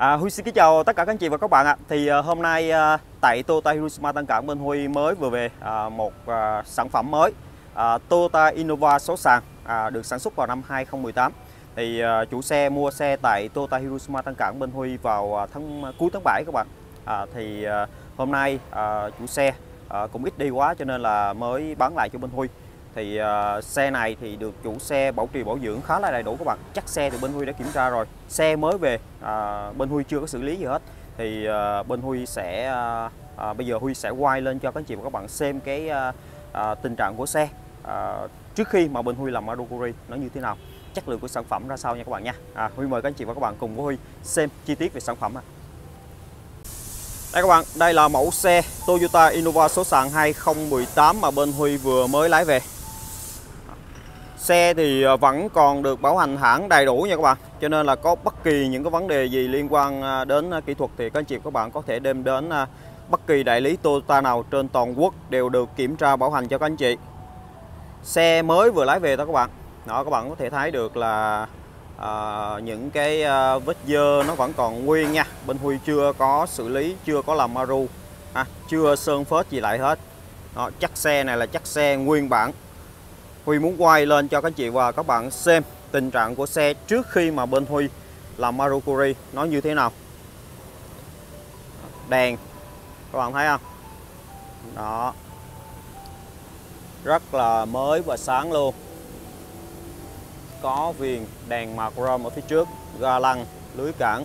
À, Huy xin kính chào tất cả các anh chị và các bạn ạ. Thì à, hôm nay à, tại Toyota Hiroshima Tân Cảng bên Huy mới vừa về à, một à, sản phẩm mới à, Toyota Innova số sàn à, được sản xuất vào năm 2018. Thì à, chủ xe mua xe tại Toyota Hiroshima Tân Cảng bên Huy vào à, tháng à, cuối tháng 7 các bạn. À, thì à, hôm nay à, chủ xe à, cũng ít đi quá cho nên là mới bán lại cho bên Huy thì uh, xe này thì được chủ xe bảo trì bảo dưỡng khá là đầy đủ các bạn. Chắc xe thì bên Huy đã kiểm tra rồi. Xe mới về uh, bên Huy chưa có xử lý gì hết. Thì uh, bên Huy sẽ uh, uh, bây giờ Huy sẽ quay lên cho các anh chị và các bạn xem cái uh, uh, tình trạng của xe uh, trước khi mà bên Huy làm Marukuri nó như thế nào chất lượng của sản phẩm ra sao nha các bạn nha. À, Huy mời các anh chị và các bạn cùng với Huy xem chi tiết về sản phẩm này. Đây các bạn, đây là mẫu xe Toyota Innova số sàn 2018 mà bên Huy vừa mới lái về. Xe thì ờ, vẫn còn được bảo hành hãng đầy đủ nha các bạn. Cho nên là có bất kỳ những cái vấn đề gì liên quan ờ, đến ờ, kỹ thuật thì các anh chị các bạn có thể đem đến bất kỳ đại lý Toyota nào trên toàn quốc đều được kiểm tra bảo hành cho các anh chị. Xe mới vừa lái về đó các bạn. Đó các bạn có thể thấy được là à, những cái vết dơ nó vẫn còn nguyên nha. Bên Huy chưa có xử lý, chưa có làm maru. À, Chưa sơn phết gì lại hết. Đó, Chắc xe này là chắc xe nguyên bản. Huy muốn quay lên cho các chị và các bạn xem tình trạng của xe trước khi mà bên Huy làm Marukuri nó như thế nào? Đèn. Các bạn thấy không? Đó. Rất là mới và sáng luôn. Có viền đèn mạc chrome ở phía trước ga lăng lưới cản.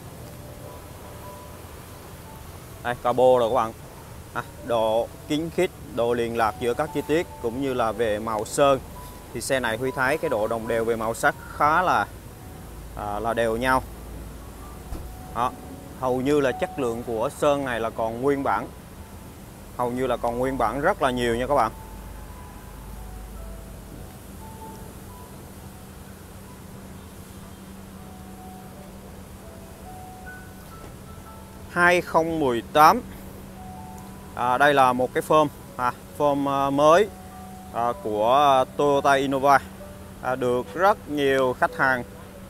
Đây cabo rồi các bạn. À, độ kín khít độ liền lạc giữa các chi tiết cũng như là về màu sơn thì xe này Huy thấy cái độ đồng đều về màu sắc khá là à, là đều nhau. Đó. hầu như là chất lượng của sơn này là còn nguyên bản. Hầu như là còn nguyên bản rất là nhiều nha các bạn. hai không mười tám. À, đây là một cái phơm à, phơm à, mới. À, của Toyota Innova. À, được rất nhiều khách hàng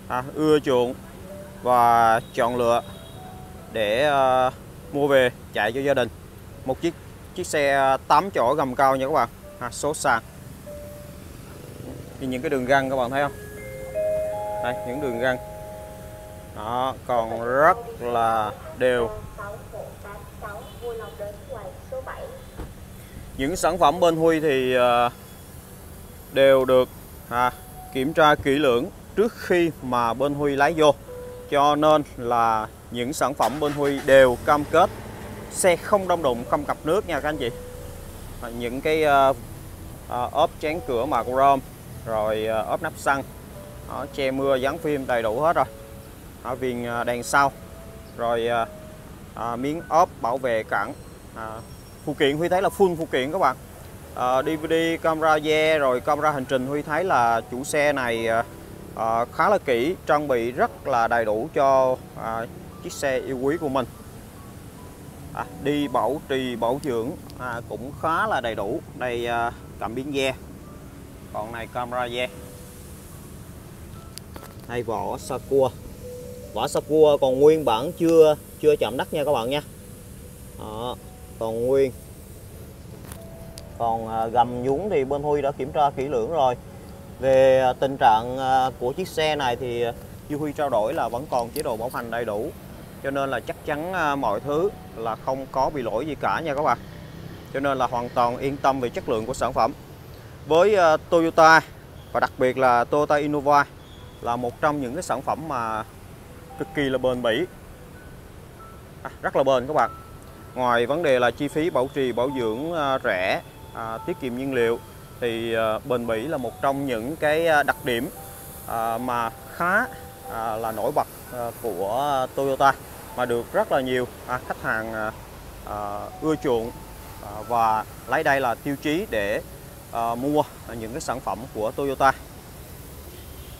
à, ưa chuộng và chọn lựa để mua về chạy cho gia đình. Một chiếc chiếc xe 8 chỗ gầm cao nha các bạn. Số sàn. Thì những cái đường găng các bạn thấy không? Đây, những đường găng. Đó, còn rất là đều. Những sản phẩm bên Huy thì ờ, đều được à, kiểm tra kỹ lưỡng trước khi mà bên Huy lái vô. Cho nên là những sản phẩm bên Huy đều cam kết xe không đông đụng không cặp nước nha các anh chị. À, những cái à, à, ốp chén cửa mà chrome rồi à, ốp nắp xăng à, che mưa dán phim đầy đủ hết rồi. Đó, viền đèn sau rồi à, à, miếng ốp bảo vệ cản à, phụ kiện Huy thấy là full phụ kiện các bạn. Ờ, à, DVD camera ve rồi camera hành trình Huy thấy là chủ xe này à, khá là kỹ trang bị rất là đầy đủ cho à, chiếc xe yêu quý của mình. À, đi bảo trì bảo dưỡng à, cũng khá là đầy đủ. Đây à, cảm biến ve. Còn này camera ve. Hay vỏ Sakura. Vỏ Sakura còn nguyên bản chưa chưa chạm đất nha các bạn nha. Đó còn nguyên. Còn à, gầm nhúng thì bên Huy đã kiểm tra kỹ lưỡng rồi. Về à, tình trạng à, của chiếc xe này thì như Huy trao đổi là vẫn còn chế độ bảo hành đầy đủ. Cho nên là chắc chắn mọi thứ là không có bị lỗi gì cả nha các bạn. Cho nên là hoàn toàn yên tâm về chất lượng của sản phẩm. Với Toyota và đặc biệt là Toyota Innova là một trong những cái sản phẩm mà cực kỳ là bền bỉ. À, rất là bền các bạn ngoài vấn đề là chi phí bảo trì bảo dưỡng à, rẻ à, tiết kiệm nhiên liệu thì à, bền bỉ là một trong những cái à, đặc điểm à, mà khá à, là nổi bật à, của Toyota mà được rất là nhiều à, khách hàng à, à, ưa chuộng à, và lấy đây là tiêu chí để à, mua những cái sản phẩm của Toyota.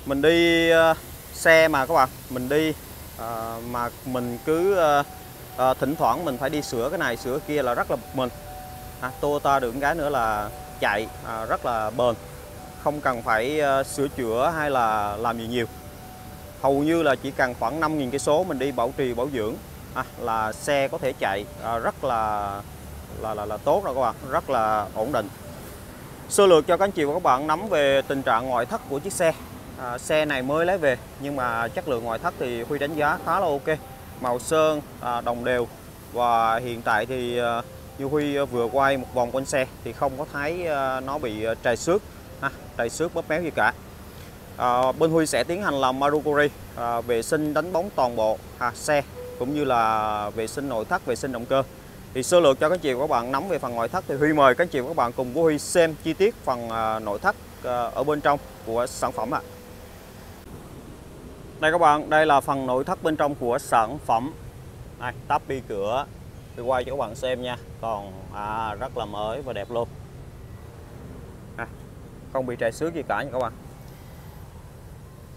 Mình đi à, xe mà các bạn mình đi à, mà mình cứ à, à, thỉnh thoảng mình phải đi sửa cái này sửa kia là rất là bực mình. À, Toyota được cái nữa là chạy à, rất là bền. Không cần phải à, sửa chữa hay là làm gì nhiều. Hầu như là chỉ cần khoảng 5.000 cây số mình đi bảo trì bảo dưỡng à, là xe có thể chạy à, rất là là là là tốt rồi các bạn rất là ổn định. Sơ lược cho các anh chị và các bạn nắm về tình trạng ngoại thất của chiếc xe. À, xe này mới lấy về nhưng mà chất lượng ngoại thất thì Huy đánh giá khá là ok màu sơn à, đồng đều và hiện tại thì à, như Huy vừa quay một vòng quanh xe thì không có thấy à, nó bị à, trầy xước ha, trầy xước bóp méo gì cả à, bên Huy sẽ tiến hành làm Maruguri à, vệ sinh đánh bóng toàn bộ à, xe cũng như là vệ sinh nội thất vệ sinh động cơ thì sơ lược cho các chị và các bạn nắm về phần ngoại thất thì Huy mời các chị và các bạn cùng với Huy xem chi tiết phần à, nội thất à, ở bên trong của sản phẩm ạ. À. Đây các bạn, đây là phần nội thất bên trong của sản phẩm. Đây, tắp bi cửa. Tôi quay cho các bạn xem nha. Còn à, rất là mới và đẹp luôn. À, không bị trầy xước gì cả nha các bạn.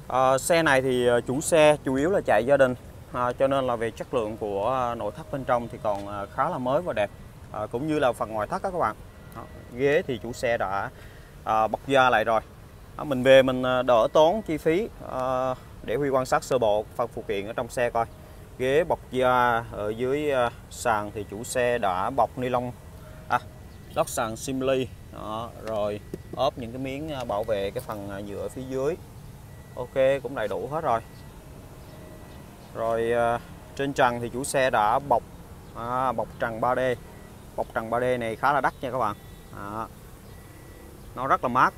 À, xe này thì à, chủ xe chủ yếu là chạy gia đình à, cho nên là về chất lượng của à, nội thất bên trong thì còn à, khá là mới và đẹp à, cũng như là phần ngoại thất đó các bạn à, ghế thì chủ xe đã à, bọc da lại rồi à, mình về mình đỡ tốn chi phí à, để Huy quan sát sơ bộ phần phụ kiện ở trong xe coi. Ghế bọc da ở dưới à, sàn thì chủ xe đã bọc ni lông. À, lót sàn simili đó, rồi ốp những cái miếng à, bảo vệ cái phần à, nhựa phía dưới. Ok cũng đầy đủ hết rồi. Rồi trên trần thì chủ xe đã bọc à, bọc trần 3D bọc trần 3D này khá là đắt nha các bạn. À, nó rất là mát.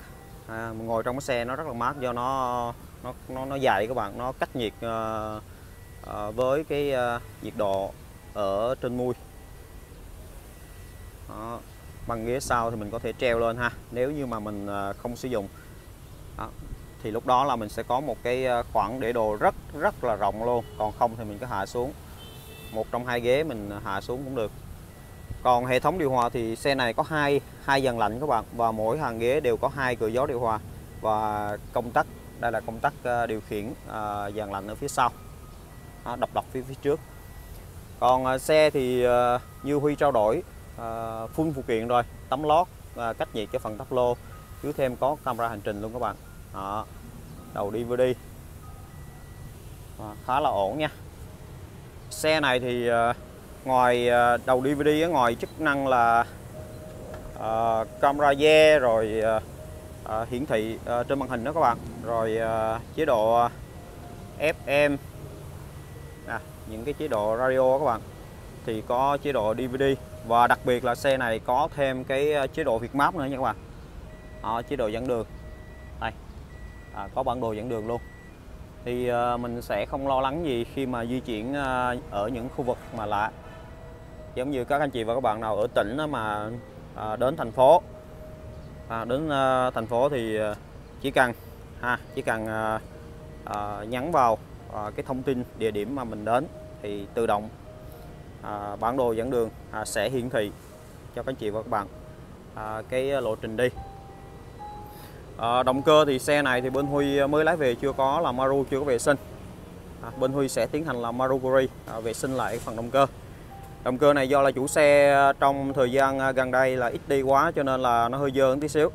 À, ngồi trong cái xe nó rất là mát do nó nó nó, nó dài các bạn. Nó cách nhiệt uh, uh, với cái uh, nhiệt độ ở trên mui. Đó. bằng ghế sau thì mình có thể treo lên ha. Nếu như mà mình uh, không sử dụng. Đó. Thì lúc đó là mình sẽ có một cái khoảng để đồ rất rất là rộng luôn. Còn không thì mình cứ hạ xuống. Một trong hai ghế mình hạ xuống cũng được. Còn hệ thống điều hòa thì xe này có hai hai dàn lạnh các bạn. Và mỗi hàng ghế đều có hai cửa gió điều hòa. Và công tắc đây là công tắc ờ, điều khiển ờ, dàn lạnh ở phía sau. Độc độc phía phía trước. Còn ờ, xe thì như Huy trao đổi full phụ kiện rồi. Tấm lót cách nhiệt cho phần tắp lô. Dưới thêm có camera hành trình luôn các bạn. Đó. đầu DVD à, khá là ổn nha. Xe này thì à, ngoài à, đầu DVD ngoài chức năng là à, camera yeah, rồi à, à, hiển thị à, trên màn hình đó các bạn. Rồi à, chế độ FM à, những cái chế độ radio các bạn. Thì có chế độ DVD và đặc biệt là xe này có thêm cái chế độ Việt Map nữa nha các bạn. À, chế độ dẫn đường. Đây. À, có bản đồ dẫn đường luôn. Thì à, mình sẽ không lo lắng gì khi mà di chuyển à, ở những khu vực mà lạ. Giống như các anh chị và các bạn nào ở tỉnh mà à, đến thành phố à, đến à, ờ, thành phố thì ờ, chỉ cần ha chỉ cần à, à, nhắn vào à, cái thông tin địa điểm mà mình đến thì tự động à, bản đồ dẫn đường à, sẽ hiển thị cho các anh chị và các bạn à, cái lộ trình đi. À, động cơ thì xe này thì bên Huy mới lái về chưa có là Maru chưa có vệ sinh. À, bên Huy sẽ tiến hành làm Maruguri à, vệ sinh lại phần động cơ động cơ này do là chủ xe ờ, trong thời gian ờ, gần đây là ít đi quá cho nên là nó hơi dơ tí xíu.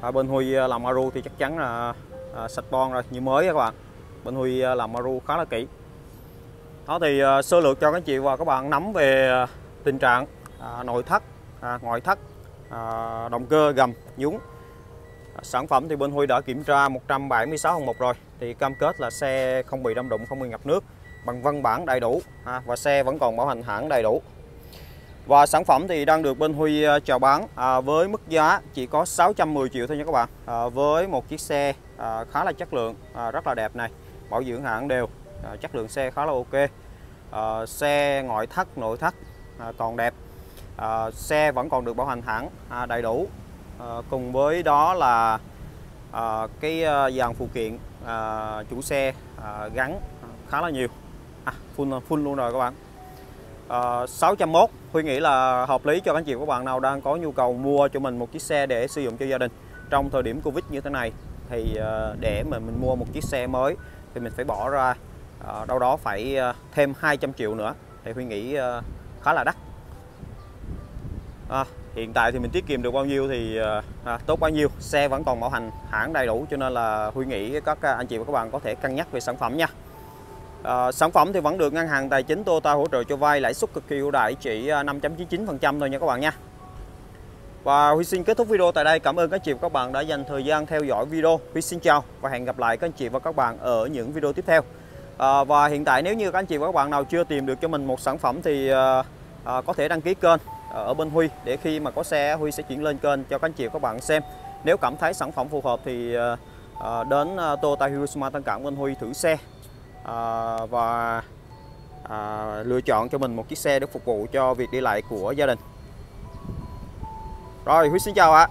À, bên Huy ờ, làm Maru thì chắc chắn là à, sạch bon rồi như mới các bạn. Bên Huy làm Maru khá là kỹ. Đó thì à, sơ lược cho các chị và các bạn nắm về tình trạng à, nội thất à, ngoại thất à, động cơ gầm nhúng. Sản phẩm thì bên Huy đã kiểm tra 176 hồng mục rồi thì cam kết là xe không bị đâm đụng, không bị ngập nước bằng văn bản đầy đủ ha, và xe vẫn còn bảo hành hãng đầy đủ. Và sản phẩm thì đang được bên Huy à, chào bán à, với mức giá chỉ có 610 triệu thôi nha các bạn. À, với một chiếc xe à, khá là chất lượng, à, rất là đẹp này, bảo dưỡng hãng đều, à, chất lượng xe khá là ok. À, xe ngoại thất, nội thất à, còn đẹp. À, xe vẫn còn được bảo hành hãng à, đầy đủ à, cùng với đó là à, cái ờ, dàn phụ kiện à, chủ xe à, gắn khá là nhiều. À, full full luôn rồi các bạn. À, 601 Huy nghĩ là hợp lý cho các anh chị các bạn nào đang có nhu cầu mua cho mình một chiếc xe để sử dụng cho gia đình. Trong thời điểm Covid như thế này thì để mà mình mua một chiếc xe mới thì mình phải bỏ ra đâu đó phải thêm 200 triệu nữa thì Huy nghĩ khá là đắt. À, hiện tại thì mình tiết kiệm được bao nhiêu thì à, À, tốt bao nhiêu xe vẫn còn bảo hành hãng đầy đủ cho nên là Huy nghĩ các à, anh chị và các bạn có thể cân nhắc về sản phẩm nha à, sản phẩm thì vẫn được ngân hàng tài chính Toyota hỗ trợ cho vay lãi suất cực kỳ ưu đãi chỉ à, 5.99% thôi nha các bạn nha và Huy xin kết thúc video tại đây. Cảm ơn các chị và các bạn đã dành thời gian theo dõi video. Huy xin chào và hẹn gặp lại các anh chị và các bạn ở những video tiếp theo. À, và hiện tại nếu như các anh chị và các bạn nào chưa tìm được cho mình một sản phẩm thì à, à, có thể đăng ký kênh ở bên Huy để khi mà có xe Huy sẽ chuyển lên kênh cho các anh chị và các bạn xem. Nếu cảm thấy sản phẩm phù hợp thì ờ, ờ, đến ờ, Toyota Hiroshima Tân Cảng bên Huy thử xe và lựa chọn cho mình một chiếc xe để phục vụ cho việc đi lại của gia đình. Rồi, Huy xin chào ạ.